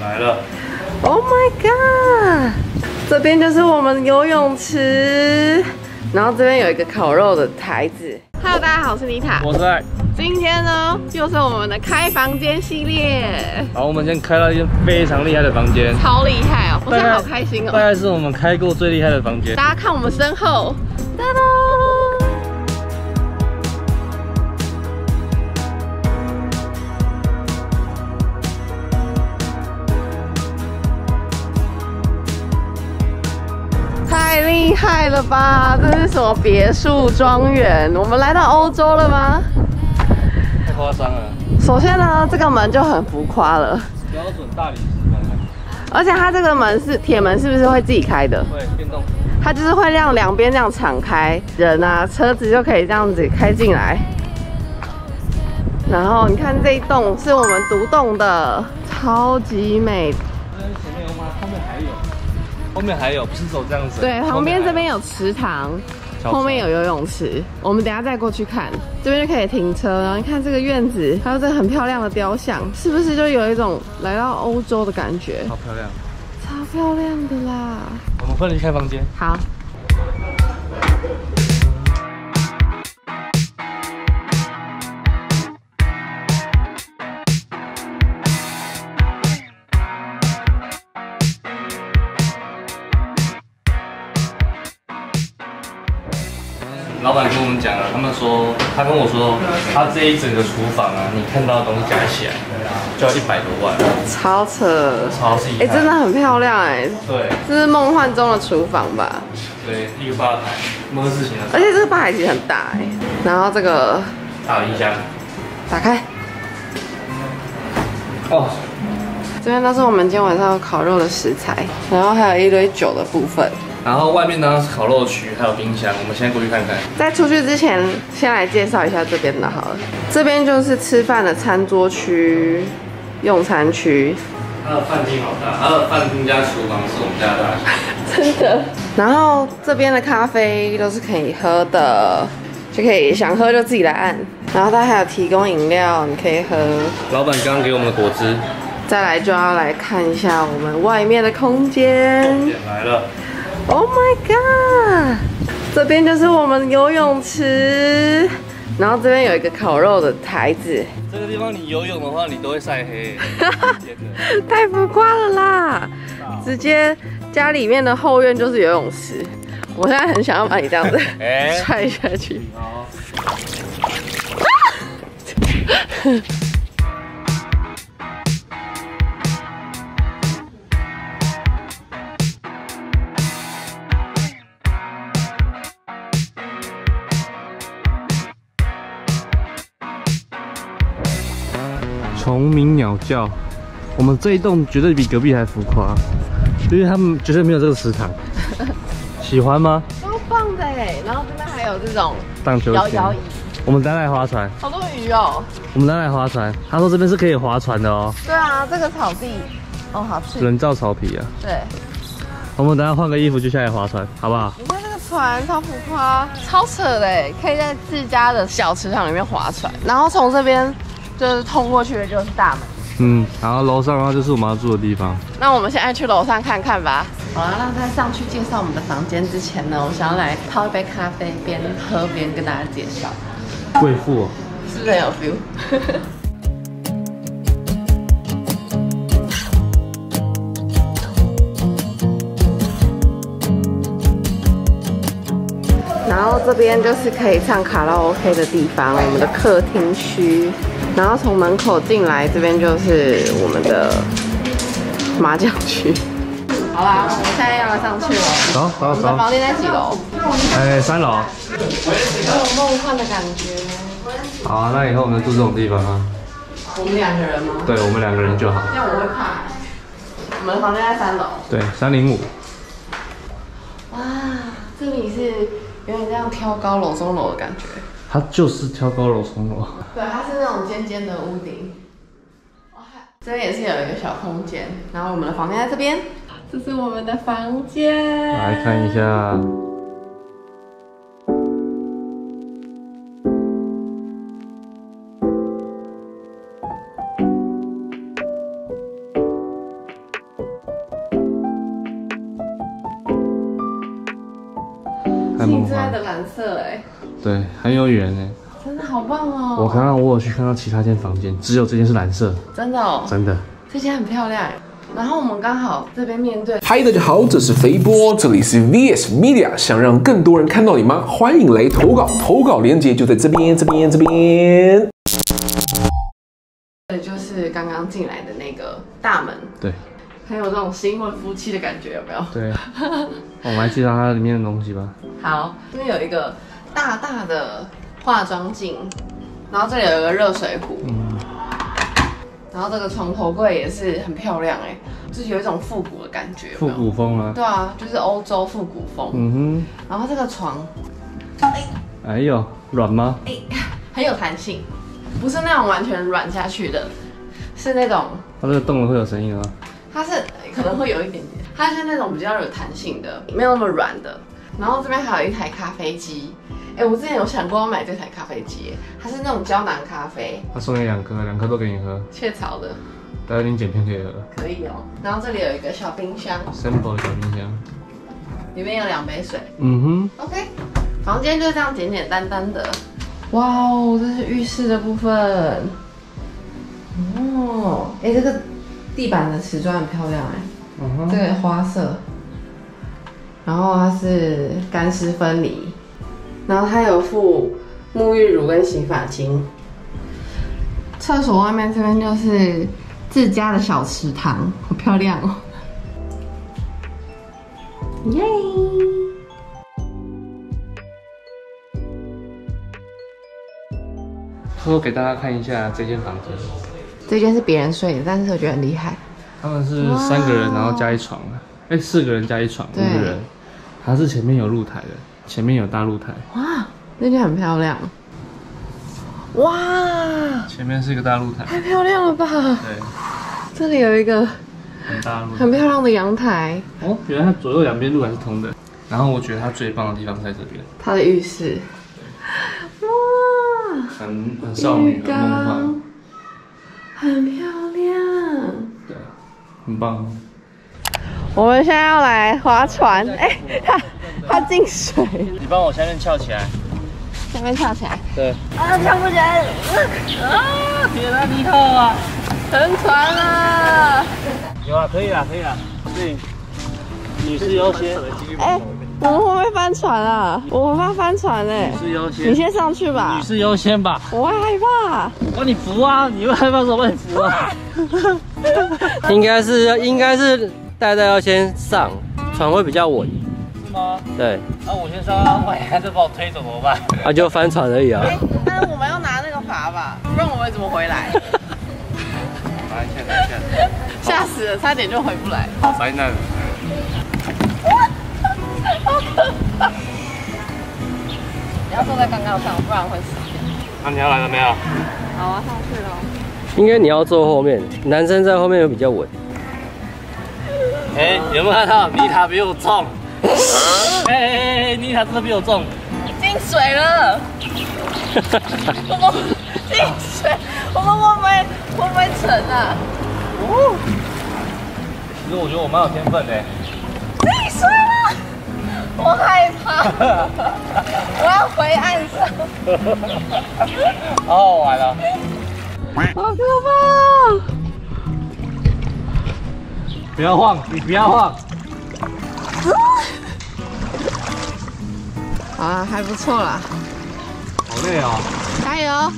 来了。Oh my god！这边就是我们游泳池，然后这边有一个烤肉的台子。Hello，大家好，我是妮塔。我是爱。今天呢，又是我们的开房间系列，好，我们今天开了一间非常厉害的房间，超厉害哦！我现在好开心哦。大概是我们开过最厉害的房间。大家看我们身后，哒哒。了吧！这是什么别墅庄园？我们来到欧洲了吗？太夸张了。首先呢，这个门就很浮夸了，标准大理石门，而且它这个门是铁门，是不是会自己开的？会电动。它就是会让两边这样敞开，人啊车子就可以这样子开进来。然后你看这一栋是我们独栋的，超级美。后面还有，不是走这样子。对，旁边这边有。池塘，后面有游泳池。我们等一下再过去看，这边就可以停车。然后你看这个院子，还有这个很漂亮的雕像，是不是就有一种来到欧洲的感觉？好漂亮。超漂亮的啦！我们快离开房间。好。说，他跟我说，他这一整个厨房啊，你看到的东西加起来就要一百多万，超扯，超级哎、真的很漂亮哎、对。这是梦幻中的厨房吧？对，一个吧台，么字形的而且这个吧台其实很大哎、然后这个大冰箱，打开，哦，这边都是我们今天晚上要烤肉的食材，然后还有一堆酒的部分。然后外面呢是烤肉区，还有冰箱，我们现在过去看看。在出去之前，先来介绍一下这边的好了。这边就是吃饭的餐桌区、用餐区，它的饭厅好大，它的饭厅加厨房是我们家的大小。真的。然后这边的咖啡都是可以喝的，就可以想喝就自己来按。然后它还有提供饮料，你可以喝。老板刚刚给我们的果汁，再来就要来看一下我们外面的空间。来了，Oh my god！这边就是我们游泳池，然后这边有一个烤肉的台子，这个地方你游泳的话，你都会晒黑。太浮夸了啦！直接家里面的后院就是游泳池，我现在很想要把你这样子 哎 踹下去。鸟叫，我们这一栋绝对比隔壁还浮夸，因为他们绝对没有这个池塘。喜欢吗？超棒的哎！然后这边还有这种荡秋千摇摇椅，，我们单来划船，好多鱼哦。我们单来划船。他说这边是可以划船的哦，对啊，这个草地，哦好吃。人造草皮啊。对，我们等下换个衣服就下来划船，好不好？你看这个船超浮夸，超扯的哎！可以在自家的小池塘里面划船，然后从这边就是通过去的就是大门。嗯，然后楼上的话就是我们要住的地方。那我们现在去楼上看看吧。好了，那在上去介绍我们的房间之前呢，我想要来泡一杯咖啡，边喝边跟大家介绍，贵妇、哦，是不是很有 feel？然后这边就是可以唱卡拉 OK 的地方，我们的客厅区。然后从门口进来，这边就是我们的麻将区。好啦，我们现在要上去了。走走我们的房间在几楼？哎，三楼。有种梦幻的感觉。好啊，那以后我们就住这种地方啊。我们两个人吗？对，我们两个人就好。这样我会怕。我们的房间在三楼。对，三零五。哇，这里是有点这样挑高楼中楼的感觉。它就是挑高楼层楼。对，它是那种尖尖的屋顶。哇这边也是有一个小空间，然后我们的房间在这边。这是我们的房间。来看一下。对，很有缘哎。真的好棒哦！我刚刚我有去看到其他间房间，只有这间是蓝色，真的哦，真的。这间很漂亮哎。然后我们刚好这边面对，嗨，大家好，这是肥波，这里是 VS Media。想让更多人看到你吗？欢迎来投稿，投稿链接就在这边，这边，这边。对就是刚刚进来的那个大门，对很有这种新婚夫妻的感觉，有没有？对，我们来介绍它里面的东西吧。好，这边有一个大大的化妆镜，然后这里有一个热水壶，嗯，然后这个床头柜也是很漂亮哎，就是有一种复古的感觉，有复古风啊。对啊，就是欧洲复古风。嗯哼然后这个床哼，哎呦，软吗？哎很有弹性，不是那种完全软下去的，是那种它这个动了会有声音吗？它是可能会有一点点，它是那种比较有弹性的，没有那么软的。然后这边还有一台咖啡机，哎，我之前有想过要买这台咖啡机，它是那种胶囊咖啡，它送你两颗，两颗都给你喝，雀巢的，待会你剪片可以喝。可以哦。然后这里有一个小冰箱，Simple 的小冰箱。里面有两杯水。嗯哼 OK，房间就这样简简单单的。哇哦，这是浴室的部分。哦，哎，这个地板的瓷砖很漂亮哎，哼，嗯这哼，个花色。然后它是干湿分离，然后它有附沐浴乳跟洗发精。厕所外面这边就是自家的小池塘，好漂亮哦。耶！偷偷给大家看一下这间房间，这间是别人睡的，但是我觉得很厉害。他们是三个人，然后加一床啊，哎，四个人加一床，五对个人。它是前面有露台的，前面有大露台，哇，那间很漂亮。哇，前面是一个大露台，太漂亮了吧！对，这里有一个很大露台。很漂亮的阳台，哦，原来它左右两边露台是通的。然后我觉得它最棒的地方在这边，它的浴室。哇，很很少女，很梦幻，很漂亮。对，很棒。我们现在要来划船，哎、它它进水，你帮我下面翘起来。下面翘起来，对，啊，跳不起来，啊，天啊，你好啊！沉船了。有啊，可以啦，可以啦。对，女士优先，哎、我们会不会翻船啊？我们怕翻船哎、女士优先，你先上去吧女，士优先吧。我会害怕。我帮你扶啊，你会害怕什么？帮你扶啊。应该是应该是戴戴要先上，船会比较稳。是吗？对，那我先上啊，万一他再把我推走怎么办？啊 就翻船而已啊。哎、但是我们要拿那个筏吧，不然我们怎么回来？拿一下，拿一下，吓死了，差点就回不来。好灾难。你要坐在刚刚上，不然会死掉。那你要来了没有？好啊，上去了。应该你要坐后面，男生在后面会比较稳。哎，有没有看到妮塔比我重？哎哎哎，妮塔真的比我重。进水了！我们进水，我们会不会会不会沉啊？哦，其实我觉得我蛮有天分的。进水了！我害怕，我要回岸上，好好玩啊！好可怕！不要晃，你不要晃。好啊，还不错啦，好累哦。加油！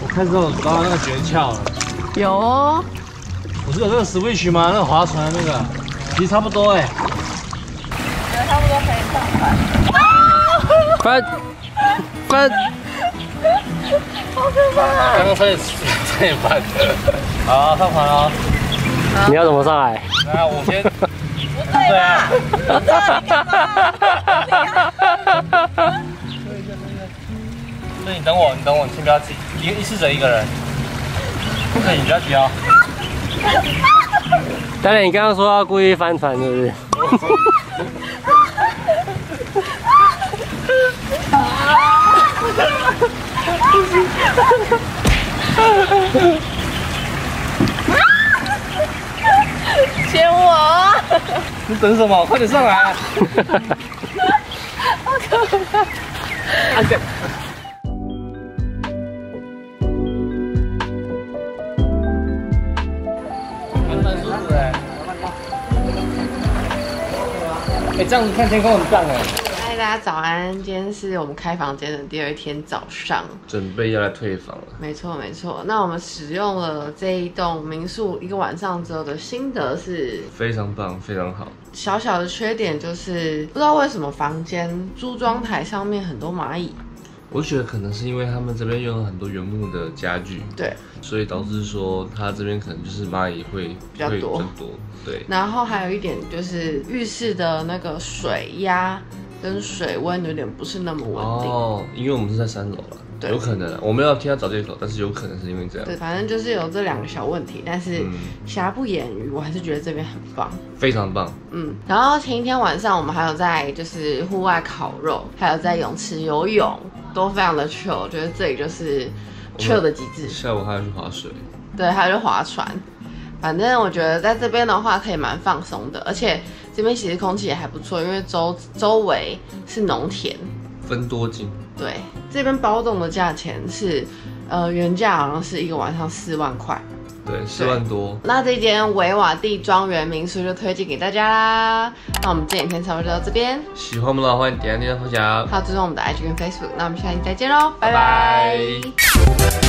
我看这种找到那个诀窍了。有哦，我是有那个 Switch 吗？那个划船的那个，其实差不多哎。觉得差不多可以上船。翻翻，好可怕！刚刚差点差点翻。好，上船了。你要怎么上来？来，我先。不对吧？我知道你干嘛？所以你等我，你等我，你先不要急，一一试着一个人。不可以，你不要急哦。当然你刚刚说要故意翻船，是不是？牵我！你等什么？快点上来！蛮蛮舒服的。哎，这样子看天空很棒哎。嗨，大家早安！今天是我们开房间的第二天早上。准备要来退房了。没错，没错。那我们使用了这一栋民宿一个晚上之后的心得是，非常棒，非常好。小小的缺点就是不知道为什么房间梳妆台上面很多蚂蚁。我觉得可能是因为他们这边用了很多原木的家具，对，所以导致说他这边可能就是蚂蚁会会比较多比较多。对，然后还有一点就是浴室的那个水压跟水温有点不是那么稳定。哦，因为我们是在三楼了，对有可能啊，我们要替他找借口，但是有可能是因为这样，对，反正就是有这两个小问题，但是嗯瑕不掩瑜，我还是觉得这边很棒。非常棒。嗯，然后前一天晚上我们还有在就是户外烤肉，还有在泳池游泳，都非常的 chill，我觉得这里就是 chill 的极致。下午还要去划水，对，还有去划船。反正我觉得在这边的话可以蛮放松的，而且这边其实空气也还不错，因为周周围是农田。分多金，对，这边包栋的价钱是，呃，原价好像是一个晚上四万块。对，四万多。那这间维瓦蒂庄园民宿就推荐给大家啦。那我们这影片差不多就到这边，喜欢我们的话，欢迎点赞、订阅、分享。还有追踪我们的 IG 跟 Facebook。那我们下期再见喽，拜拜拜